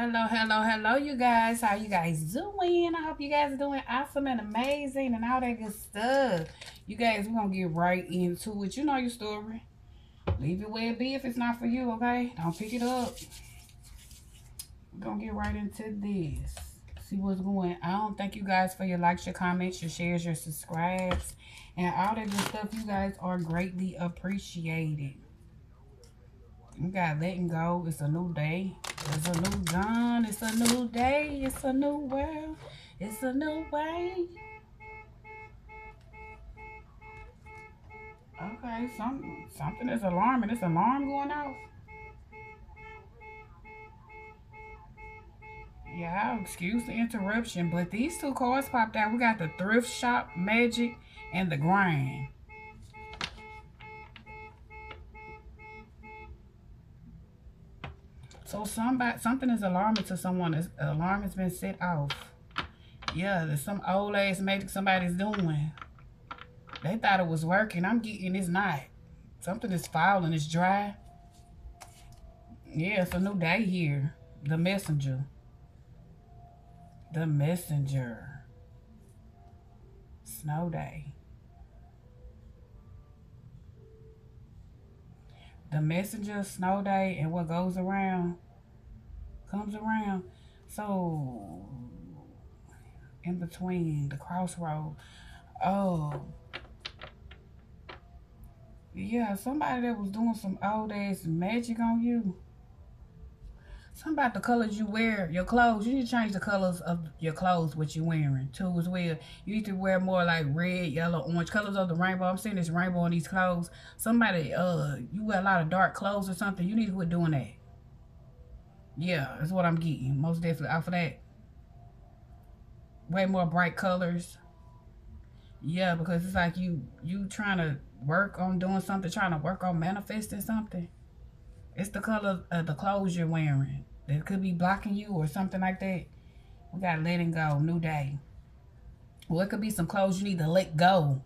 Hello, hello, hello, you guys. How you guys doing? I hope you guys are doing awesome and amazing and all that good stuff. You guys, we're going to get right into it. You know your story. Leave it where it be if it's not for you, okay? Don't pick it up. We're going to get right into this. See what's going on. Thank you guys for your likes, your comments, your shares, your subscribes, and all that good stuff. You guys are greatly appreciated. We got letting go. It's a new day. It's a new dawn. It's a new day. It's a new world. It's a new way. Okay, some something is alarming. It's alarm going off. Yeah, excuse the interruption, but these two cards popped out. We got the thrift shop magic and the grind. So somebody, something is alarming to someone. An alarm has been set off. Yeah, there's some old ass magic somebody's doing. They thought it was working. I'm getting it's not. Something is foul and it's dry. Yeah, it's a new day here. The messenger. The messenger. Snow day. The messenger, snow day, and what goes around comes around. So, in between the crossroad, oh, yeah, somebody that was doing some old ass magic on you. Something about the colors you wear, your clothes. You need to change the colors of your clothes, what you're wearing, too, as well. You need to wear more like red, yellow, orange colors of the rainbow. I'm seeing this rainbow on these clothes. Somebody, uh, you wear a lot of dark clothes or something. You need to quit doing that. Yeah, that's what I'm getting. Most definitely off of that. Way more bright colors. Yeah, because it's like you you trying to work on doing something, trying to work on manifesting something. It's the color of the clothes you're wearing that could be blocking you or something like that. We got letting go, new day. Well, it could be some clothes you need to let go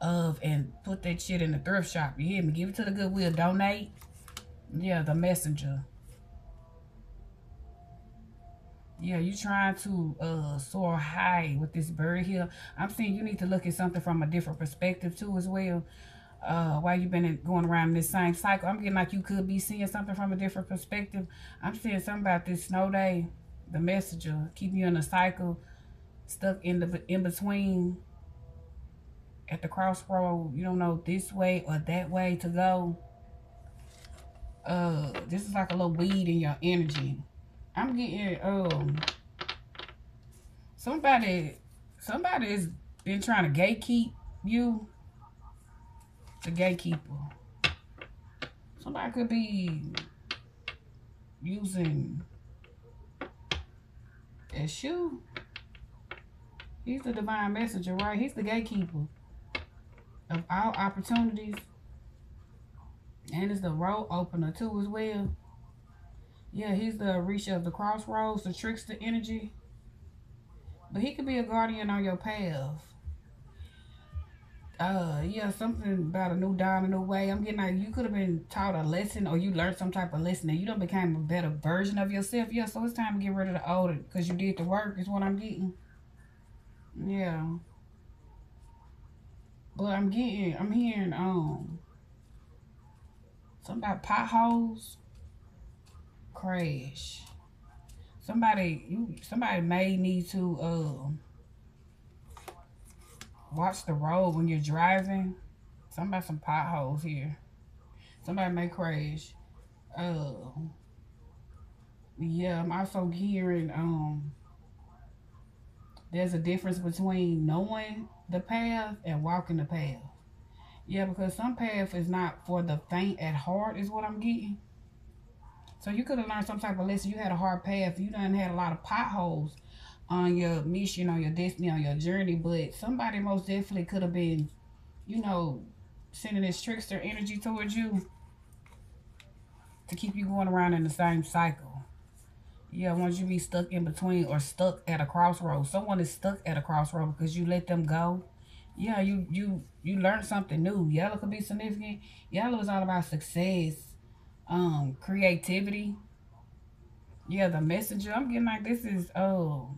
of and put that shit in the thrift shop. You hear me? Give it to the Goodwill. Donate. Yeah, the messenger. Yeah, you're trying to uh soar high with this bird here. I'm saying you need to look at something from a different perspective too as well uh, why you've been going around this same cycle. I'm getting like you could be seeing something from a different perspective. I'm seeing something about this snow day, the messenger, keep you in a cycle, stuck in the in between at the crossroad. You don't know this way or that way to go. Uh, this is like a little weed in your energy. I'm getting um somebody somebody has been trying to gatekeep you the gatekeeper. Somebody could be using Eshu. He's the divine messenger, right? He's the gatekeeper of all opportunities. And it's the road opener too as well. Yeah, he's the reacher of the crossroads, the trickster energy. But he could be a guardian on your path uh yeah something about a new dawn a new way i'm getting like you could have been taught a lesson or you learned some type of lesson and you don't become a better version of yourself. Yeah so it's time to get rid of the old because you did the work is what i'm getting. Yeah. But i'm getting i'm hearing um something about potholes. Crash. Somebody you somebody may need to uh watch the road when you're driving. Somebody some potholes here. Somebody may crash. Uh, yeah, I'm also hearing um there's a difference between knowing the path and walking the path. Yeah, because some path is not for the faint at heart is what I'm getting. So you could have learned some type of lesson. You had a hard path. You done had a lot of potholes on your mission, on your destiny, on your journey, but somebody most definitely could have been, you know, sending this trickster energy towards you to keep you going around in the same cycle. Yeah, once you be stuck in between or stuck at a crossroad. Someone is stuck at a crossroad because you let them go. Yeah, you you you learn something new. Yellow could be significant. Yellow is all about success, um, creativity, Yeah, the messenger. I'm getting like this is oh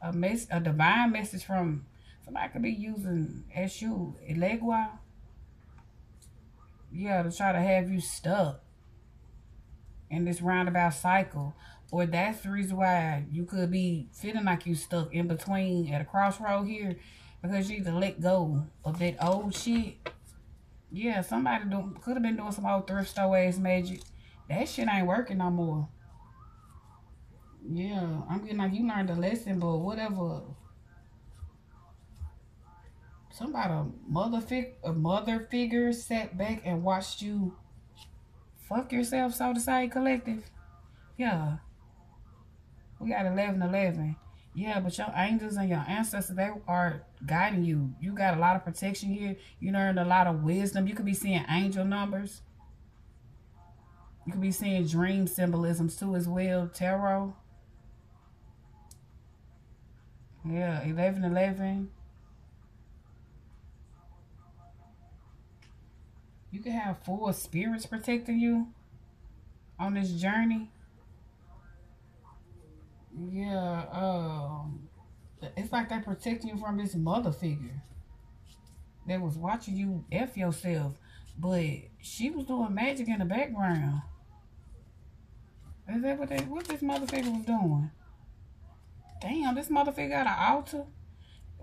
a mess a divine message from somebody could be using Eshu Elegua. Yeah, to try to have you stuck in this roundabout cycle. Or that's the reason why you could be feeling like you stuck in between at a crossroad here because you need to let go of that old shit. Yeah, somebody could have been doing some old thrift store ass magic. That shit ain't working no more. Yeah, I'm getting like you learned a lesson, but whatever. Somebody, mother fig, a mother figure sat back and watched you fuck yourself, so to say, collective. Yeah. We got 11 11. Yeah, but your angels and your ancestors, they are guiding you. You got a lot of protection here. You learned a lot of wisdom. You could be seeing angel numbers. You could be seeing dream symbolisms too as well. Tarot. Yeah, 11 11. You can have four spirits protecting you on this journey. Yeah, um, it's like they're protecting you from this mother figure that was watching you F yourself, but she was doing magic in the background. Is that what they, what this mother figure was doing? Damn, this mother figure got an altar?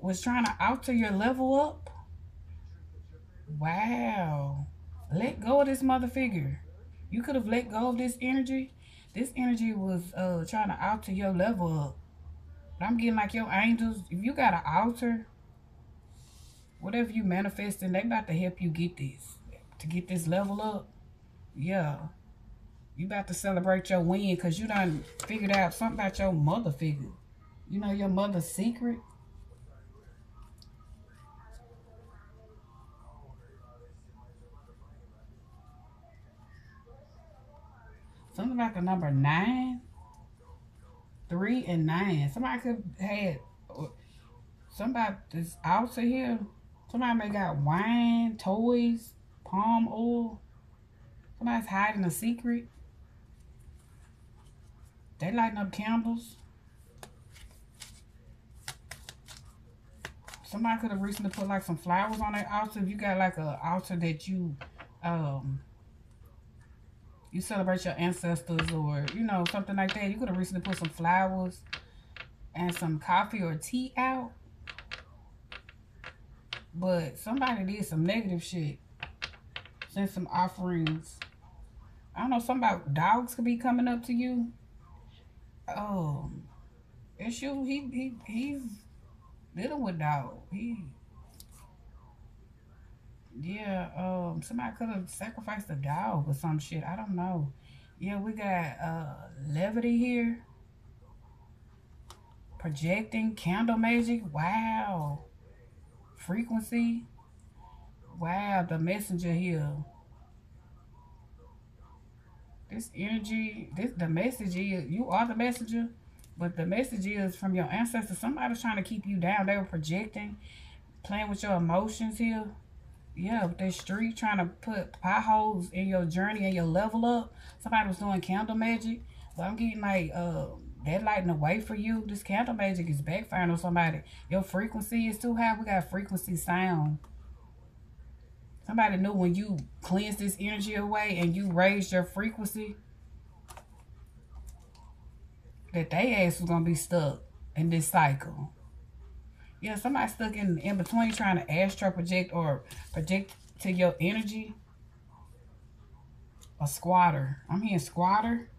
Was trying to alter your level up? Wow. Let go of this mother figure. You could have let go of this energy. This energy was uh trying to alter your level up. But I'm getting like your angels. If you got an altar, whatever you manifesting, they about to help you get this. To get this level up. Yeah. You about to celebrate your win because you done figured out something about your mother figure. You know your mother's secret? Something about the number nine. Three and nine. Somebody could have somebody this out here. Somebody may got wine, toys, palm oil. Somebody's hiding a secret. They lighting up candles. Somebody could have recently put like some flowers on their altar. If you got like a altar that you um you celebrate your ancestors or, you know, something like that. You could have recently put some flowers and some coffee or tea out. But somebody did some negative shit. Sent some offerings. I don't know, somebody, dogs could be coming up to you. Um, you, he, he, he's dealing with dog. He, yeah, um, somebody could have sacrificed a dog or some shit. I don't know. Yeah, we got uh levity here. Projecting candle magic. Wow. Frequency. Wow, the messenger here. This energy, this the message is you are the messenger, but the message is from your ancestors. Somebody's trying to keep you down. They were projecting, playing with your emotions here yeah, with that street trying to put potholes in your journey and your level up. Somebody was doing candle magic. But I'm getting like uh that lighting away for you. This candle magic is backfiring on somebody. Your frequency is too high. We got frequency sound. Somebody knew when you cleanse this energy away and you raise your frequency that they ass was gonna be stuck in this cycle. Yeah, somebody stuck in in between trying to astral project or project to your energy. A squatter. I'm hearing squatter.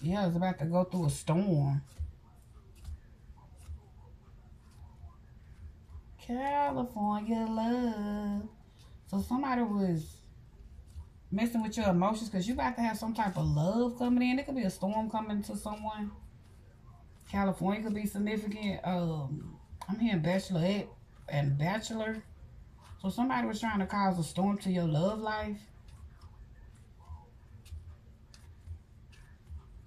Yeah, it's about to go through a storm. California love. So somebody was messing with your emotions because you about to have some type of love coming in. It could be a storm coming to someone. California could be significant. Um, I'm hearing bachelorette and bachelor. So somebody was trying to cause a storm to your love life.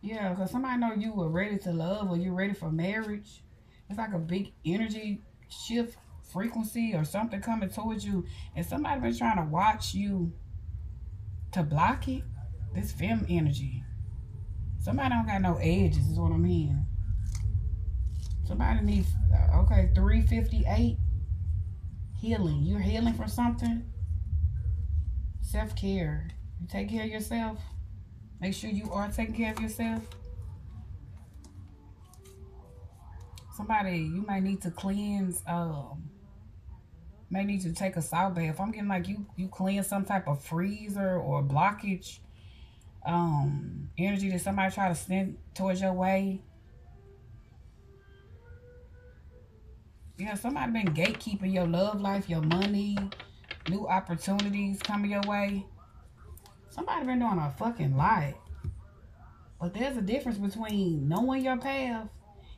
Yeah, because somebody know you were ready to love or you're ready for marriage. It's like a big energy shift frequency or something coming towards you. And somebody been trying to watch you to block it. This fem energy. Somebody don't got no edges is what I'm hearing. Somebody needs, uh, okay, 358. Healing. You're healing from something. Self-care. You take care of yourself. Make sure you are taking care of yourself. Somebody, you might need to cleanse, um, may need to take a salt bath. I'm getting like you, you clean some type of freezer or blockage, um, energy that somebody try to send towards your way. Yeah, somebody been gatekeeping your love life, your money, new opportunities coming your way. Somebody been doing a fucking lot. But there's a difference between knowing your path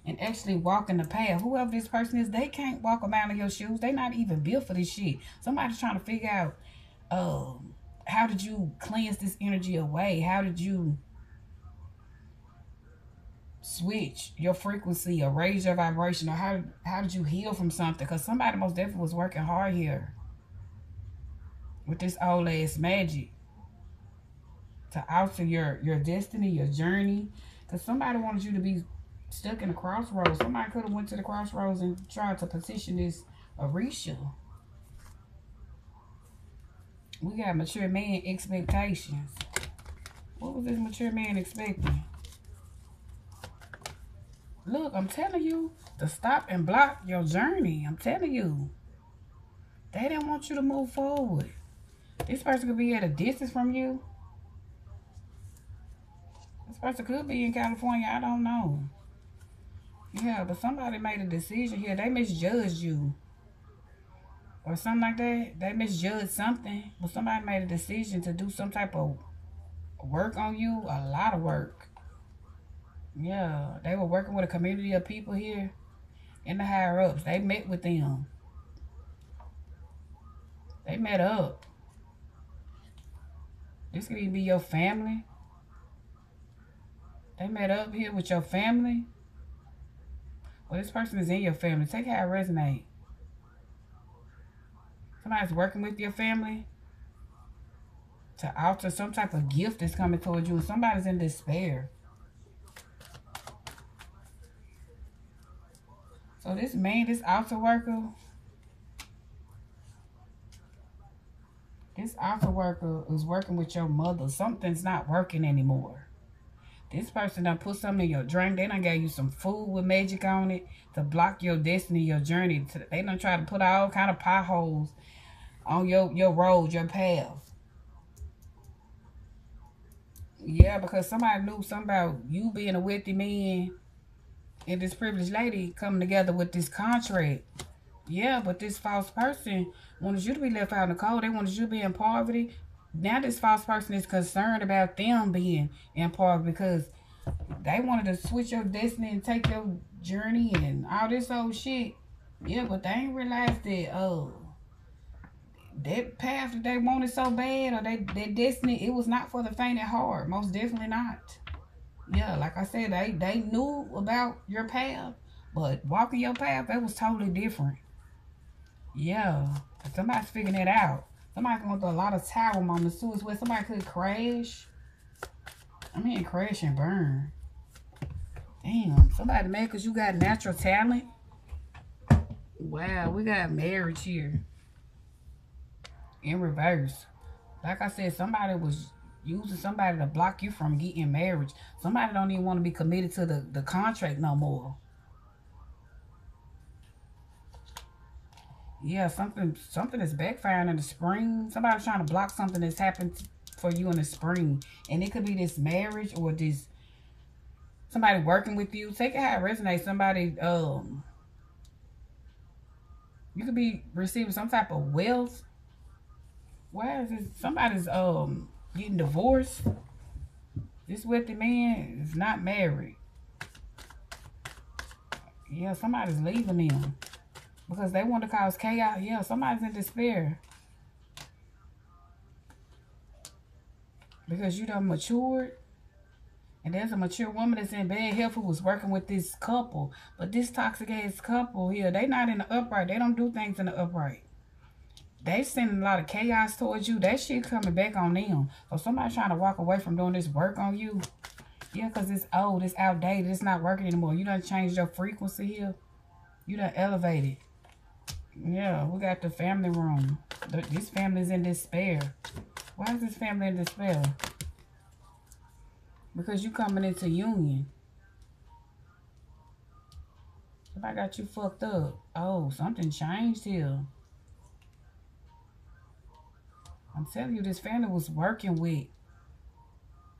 and actually walking the path. Whoever this person is, they can't walk around in your shoes. They not even built for this shit. Somebody's trying to figure out, um, how did you cleanse this energy away? How did you switch your frequency or raise your vibration? Or how, how did you heal from something? Because somebody most definitely was working hard here with this old ass magic to alter your, your destiny, your journey. Because somebody wanted you to be stuck in a crossroads. Somebody could have went to the crossroads and tried to petition this Orisha. We got mature man expectations. What was this mature man expecting? Look, I'm telling you to stop and block your journey. I'm telling you. They didn't want you to move forward. This person could be at a distance from you. This person could be in California. I don't know. Yeah, but somebody made a decision here. They misjudged you. Or something like that. They misjudged something. But somebody made a decision to do some type of work on you. A lot of work. Yeah. They were working with a community of people here. In the higher ups. They met with them. They met up. This could even be your family. They met up here with your family. Well, this person is in your family. Take how it resonate. Somebody's working with your family to alter some type of gift that's coming towards you. Somebody's in despair. So this man, this altar worker, this altar worker is working with your mother. Something's not working anymore. This person done put something in your drink. They done gave you some food with magic on it to block your destiny, your journey. They done try to put all kind of potholes on your, your road, your path. Yeah, because somebody knew something about you being a wealthy man and this privileged lady coming together with this contract. Yeah, but this false person wanted you to be left out in the cold. They wanted you to be in poverty now this false person is concerned about them being in part because they wanted to switch your destiny and take your journey and all this old shit. Yeah, but they ain't realized that oh that path that they wanted so bad or that, that destiny, it was not for the faint at heart. Most definitely not. Yeah, like I said, they, they knew about your path, but walking your path, that was totally different. Yeah, somebody's figuring it out. Somebody going through a lot of tower moments too. It's where somebody could crash. I mean, crash and burn. Damn, somebody mad because you got natural talent. Wow, we got marriage here. In reverse. Like I said, somebody was using somebody to block you from getting marriage. Somebody don't even want to be committed to the, the contract no more. Yeah, something something is backfiring in the spring. Somebody's trying to block something that's happened for you in the spring. And it could be this marriage or this somebody working with you. Take it how it resonates. Somebody um you could be receiving some type of wealth. Why is this somebody's um getting divorced? This wealthy man is not married. Yeah, somebody's leaving them. Because they want to cause chaos. Yeah, somebody's in despair. Because you done matured. And there's a mature woman that's in bad health who was working with this couple. But this toxic ass couple here, they not in the upright. They don't do things in the upright. They sending a lot of chaos towards you. That shit coming back on them. So somebody trying to walk away from doing this work on you. Yeah, because it's old. It's outdated. It's not working anymore. You done changed your frequency here. You done elevated. Yeah, we got the family room. This family's in despair. Why is this family in despair? Because you coming into union. If I got you fucked up. Oh, something changed here. I'm telling you, this family was working with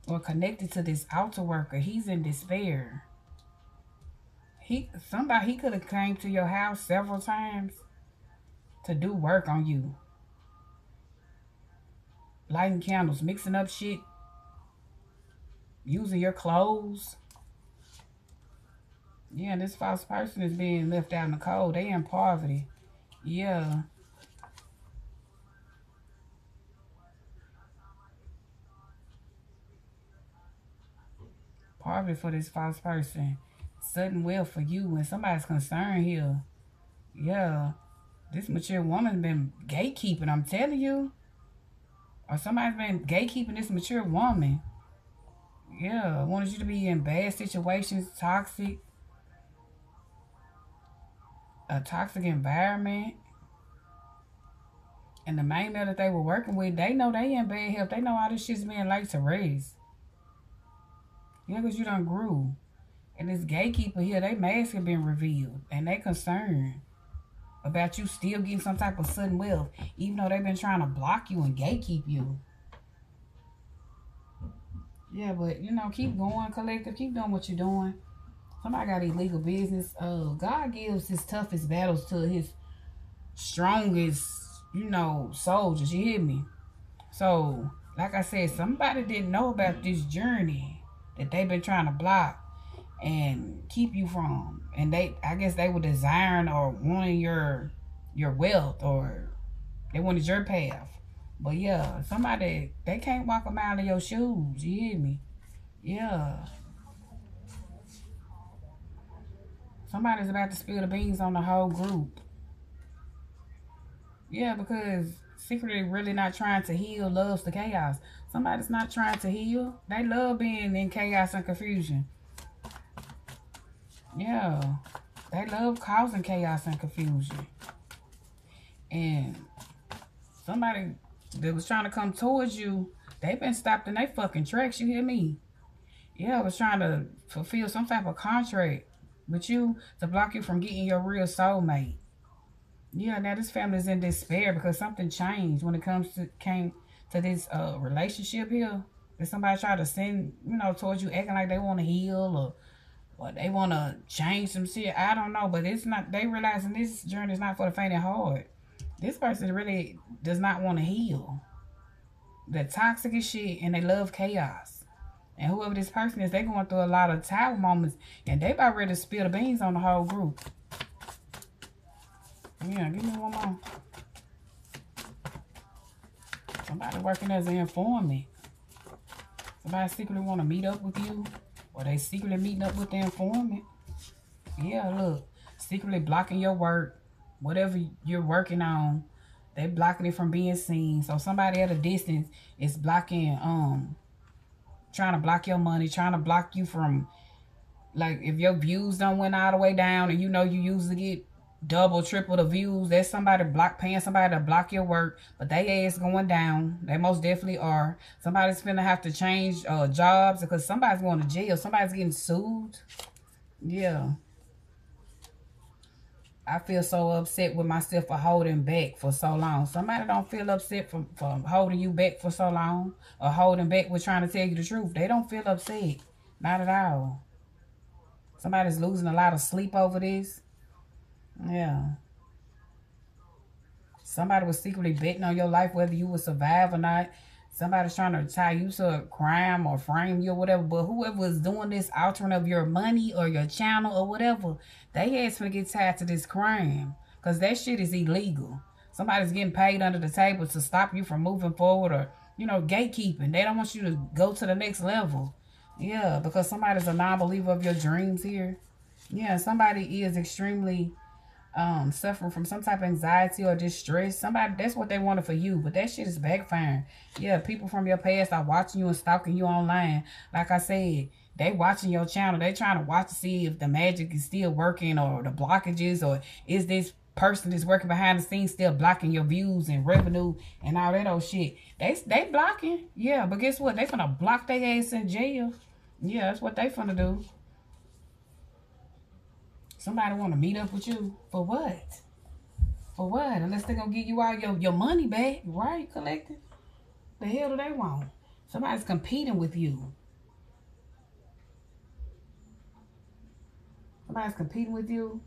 or connected to this altar worker. He's in despair. He somebody he could have came to your house several times to do work on you. Lighting candles, mixing up shit, using your clothes. Yeah, this false person is being left out in the cold. They in poverty. Yeah. Poverty for this false person. Sudden wealth for you when somebody's concerned here. Yeah. This mature woman's been gatekeeping, I'm telling you. Or somebody's been gatekeeping this mature woman. Yeah, wanted you to be in bad situations, toxic. A toxic environment. And the main male that they were working with, they know they in bad health. They know all this shit's being like to raise. Yeah, because you done grew. And this gatekeeper here, they mask have been revealed. And they concerned about you still getting some type of sudden wealth. Even though they've been trying to block you and gatekeep you. Yeah, but, you know, keep going, collective. Keep doing what you're doing. Somebody got illegal business. Uh, God gives his toughest battles to his strongest, you know, soldiers. You hear me? So, like I said, somebody didn't know about this journey that they've been trying to block and keep you from. And they, I guess they were desiring or wanting your your wealth or they wanted your path. But yeah, somebody, they can't walk a mile in your shoes. You hear me? Yeah. Somebody's about to spill the beans on the whole group. Yeah, because secretly really not trying to heal loves the chaos. Somebody's not trying to heal. They love being in chaos and confusion. Yeah. They love causing chaos and confusion. And somebody that was trying to come towards you, they've been stopped in their fucking tracks. You hear me? Yeah, I was trying to fulfill some type of contract with you to block you from getting your real soulmate. Yeah, now this family's in despair because something changed when it comes to came to this uh relationship here. That somebody tried to send, you know, towards you acting like they want to heal or or they want to change some shit. I don't know, but it's not. They realizing this journey is not for the faint of heart. This person really does not want to heal. They're toxic as shit, and they love chaos. And whoever this person is, they going through a lot of tower moments, and they about ready to spill the beans on the whole group. Yeah, give me one more. Somebody working as an informant. Somebody secretly want to meet up with you. Or they secretly meeting up with the informant. Yeah, look. Secretly blocking your work. Whatever you're working on. They blocking it from being seen. So somebody at a distance is blocking, um, trying to block your money, trying to block you from, like, if your views don't went all the way down and you know you usually get double, triple the views. There's somebody block paying somebody to block your work, but they ass going down. They most definitely are. Somebody's gonna have to change uh, jobs because somebody's going to jail. Somebody's getting sued. Yeah. I feel so upset with myself for holding back for so long. Somebody don't feel upset for, for holding you back for so long or holding back with trying to tell you the truth. They don't feel upset. Not at all. Somebody's losing a lot of sleep over this. Yeah. Somebody was secretly betting on your life, whether you would survive or not. Somebody's trying to tie you to a crime or frame you or whatever. But whoever is doing this altering of your money or your channel or whatever, they ask for to get tied to this crime. Because that shit is illegal. Somebody's getting paid under the table to stop you from moving forward or, you know, gatekeeping. They don't want you to go to the next level. Yeah, because somebody's a non-believer of your dreams here. Yeah, somebody is extremely um suffering from some type of anxiety or distress. Somebody that's what they wanted for you, but that shit is backfiring. Yeah, people from your past are watching you and stalking you online. Like I said, they watching your channel. They trying to watch to see if the magic is still working or the blockages or is this person that's working behind the scenes still blocking your views and revenue and all that old shit. They they blocking. Yeah, but guess what? They finna block their ass in jail. Yeah, that's what they finna do. Somebody want to meet up with you for what? For what? Unless they're gonna give you all your, your money back, right? collecting? The hell do they want? Somebody's competing with you. Somebody's competing with you.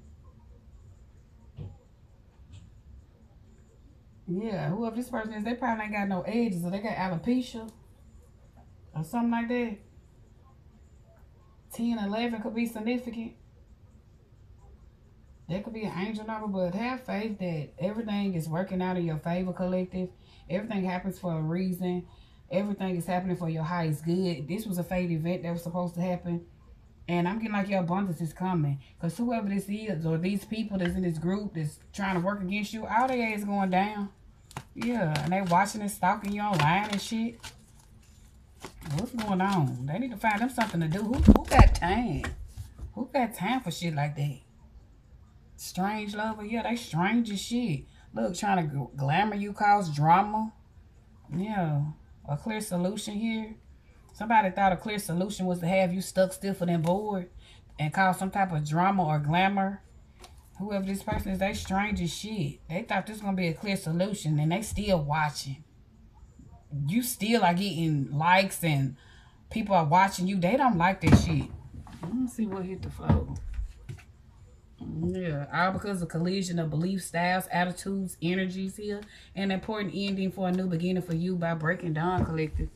Yeah, whoever this person is, they probably ain't got no edges or they got alopecia or something like that. 10, 11 could be significant. That could be an angel number, but have faith that everything is working out in your favor, collective. Everything happens for a reason. Everything is happening for your highest good. This was a fate event that was supposed to happen. And I'm getting like your abundance is coming. Because whoever this is, or these people that's in this group that's trying to work against you, all their is going down. Yeah, and they watching and stalking you online and shit. What's going on? They need to find them something to do. Who, who got time? Who got time for shit like that? Strange lover. Yeah, they strange as shit. Look, trying to glamour you cause drama. Yeah. A clear solution here. Somebody thought a clear solution was to have you stuck stiff and bored and cause some type of drama or glamour. Whoever this person is, they strange as shit. They thought this was going to be a clear solution and they still watching. You still are getting likes and people are watching you. They don't like that shit. Let me see what hit the flow. Yeah, all because of collision of belief styles, attitudes, energies here. An important ending for a new beginning for you by breaking down collective.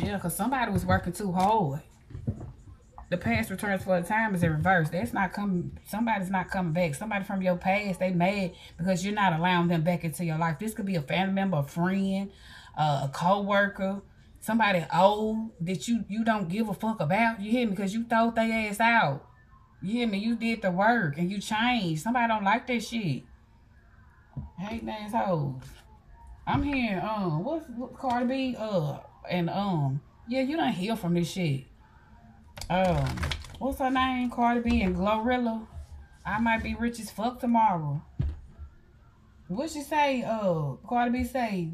Yeah, because somebody was working too hard. The past returns for a time is in reverse. That's not coming. Somebody's not coming back. Somebody from your past, they mad because you're not allowing them back into your life. This could be a family member, a friend, uh, a co-worker, somebody old that you, you don't give a fuck about. You hear me? Because you throw their ass out. You hear me? You did the work and you changed. Somebody don't like that shit. Hate ass hoes. I'm here. um, what's what Cardi B? Uh, and um, yeah, you don't heal from this shit. Um, what's her name? Cardi B and Glorilla. I might be rich as fuck tomorrow. What she say? Uh, Cardi B say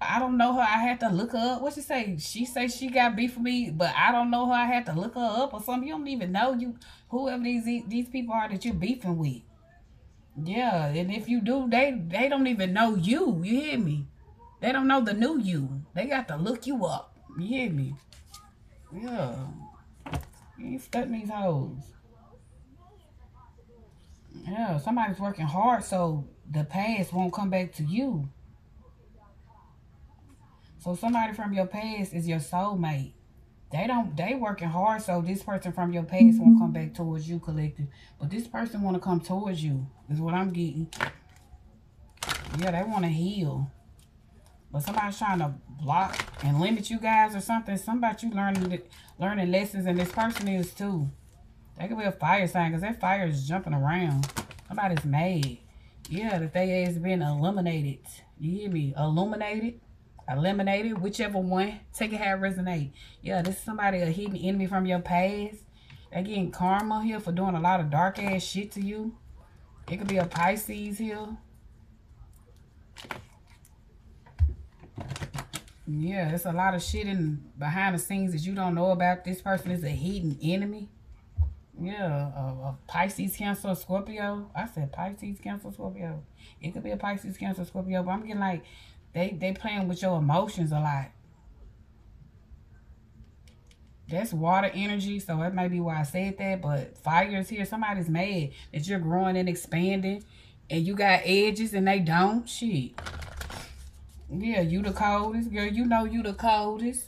I don't know her. I had to look her up. What she say? She say she got beef for me, but I don't know her. I had to look her up or something. You don't even know you whoever these these people are that you're beefing with. Yeah, and if you do, they they don't even know you. You hear me? They don't know the new you. They got to look you up. You hear me? Yeah. You ain't stuck these hoes. Yeah, somebody's working hard so the past won't come back to you. So somebody from your past is your soulmate. They don't they working hard so this person from your past won't mm-hmm. come back towards you collective. But this person wanna come towards you is what I'm getting. Yeah, they wanna heal. But somebody's trying to block and limit you guys or something. Somebody you learning learning lessons and this person is too. That could be a fire sign because that fire is jumping around. Somebody's mad. Yeah, that they has been eliminated. You hear me? Illuminated eliminated, whichever one. Take it how it resonate. Yeah, this is somebody a hidden enemy from your past. They getting karma here for doing a lot of dark ass shit to you. It could be a Pisces here. Yeah, there's a lot of shit in behind the scenes that you don't know about. This person is a hidden enemy. Yeah, a, a Pisces, Cancer, Scorpio. I said Pisces, Cancer, Scorpio. It could be a Pisces, Cancer, Scorpio, but I'm getting like they they playing with your emotions a lot. That's water energy, so that might be why I said that. But fire is here. Somebody's mad that you're growing and expanding, and you got edges and they don't. Shit. Yeah, you the coldest. Girl, you know you the coldest.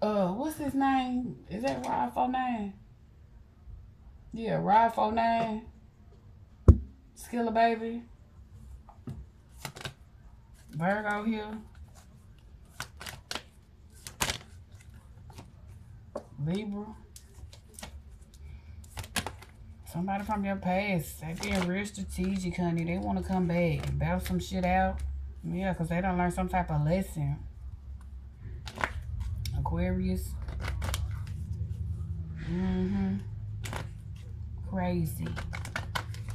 Uh, what's his name? Is that Rob49? Yeah, Rob49. Skilla Baby. Virgo here. Libra. Somebody from your past. They being real strategic, honey. They want to come back and battle some shit out. Yeah, because they don't learn some type of lesson. Aquarius. Mm-hmm. Crazy.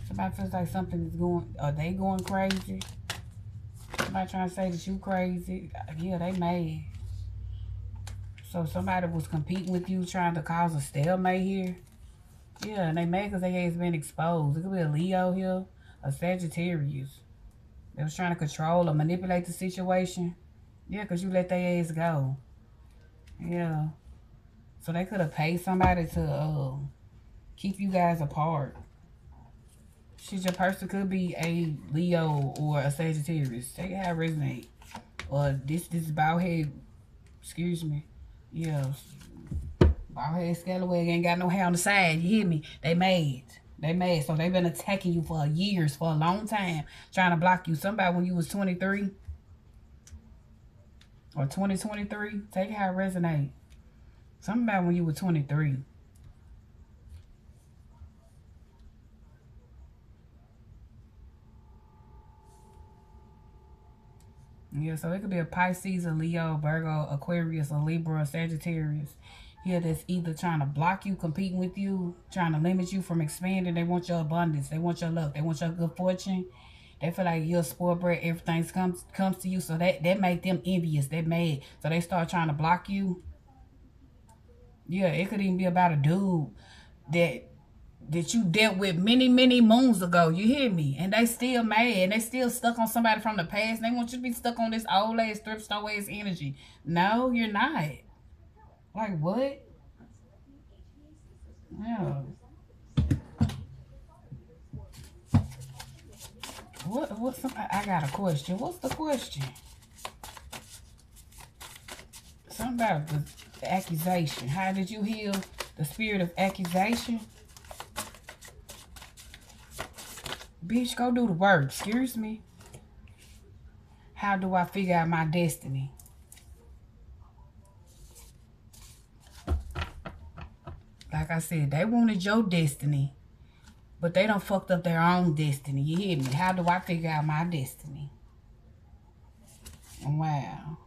Somebody feels like something is going, are they going crazy? Somebody trying to say that you crazy. Yeah, they mad. So somebody was competing with you, trying to cause a stalemate here. Yeah, and they mad because they has been exposed. It could be a Leo here, a Sagittarius. They was trying to control or manipulate the situation. Yeah, because you let their ass go. Yeah. So they could have paid somebody to uh, keep you guys apart. She's your person could be a Leo or a Sagittarius. Take it how it resonate. Or this this bald head, excuse me. Yeah. Bald head scallywag ain't got no hair on the side. You hear me? They mad. They mad. So they've been attacking you for years, for a long time, trying to block you. Somebody when you was 23 or 2023, take it how it resonate. Somebody when you were 23. Yeah, so it could be a Pisces, a Leo, Virgo, Aquarius, a Libra, a Sagittarius. Here that's either trying to block you, competing with you, trying to limit you from expanding. They want your abundance. They want your luck. They want your good fortune. They feel like you're spoiled brat. Everything comes comes to you. So that, that make them envious. They mad. So they start trying to block you. Yeah, it could even be about a dude that that you dealt with many, many moons ago. You hear me? And they still mad. And they still stuck on somebody from the past. they want you to be stuck on this old ass thrift store ass energy. No, you're not. Like what? Yeah. What what's I got a question. What's the question? Something about the, the accusation. How did you heal the spirit of accusation? Bitch, go do the work. Excuse me. How do I figure out my destiny? Like I said, they wanted your destiny. But they don't fucked up their own destiny. You hear me? How do I figure out my destiny? Wow.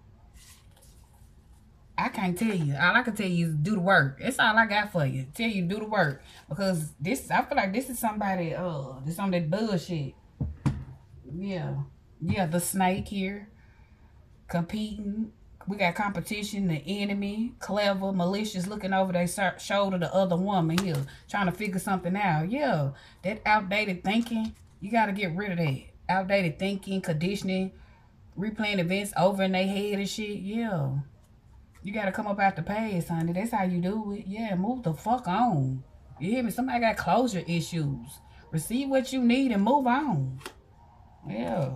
I can't tell you. All I can tell you is do the work. That's all I got for you. Tell you do the work. Because this, I feel like this is somebody, uh, this on that bullshit. Yeah. Yeah, the snake here. Competing. We got competition, the enemy, clever, malicious, looking over their shoulder the other woman here, trying to figure something out. Yeah, that outdated thinking, you got to get rid of that. Outdated thinking, conditioning, replaying events over in their head and shit. Yeah. You gotta come up out the honey. That's how you do it. Yeah, move the fuck on. You hear me? Somebody got closure issues. Receive what you need and move on. Yeah.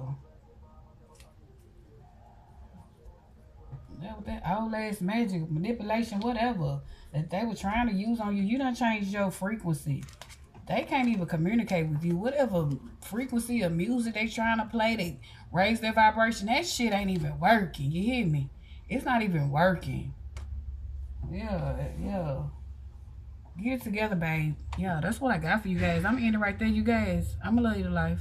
That was that old ass magic, manipulation, whatever that they were trying to use on you. You done changed your frequency. They can't even communicate with you. Whatever frequency of music they trying to play, they raise their vibration. That shit ain't even working. You hear me? It's not even working. Yeah, yeah. Get it together, babe. Yeah, that's what I got for you guys. I'm ending right there, you guys. I'm going to love you to life.